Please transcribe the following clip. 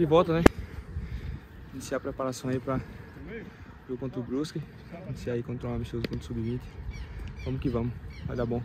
de volta, né? Iniciar a preparação aí para jogo contra o Brusque. Iniciar aí contra um amistoso contra o Sub-20. Vamos que vamos, vai dar bom.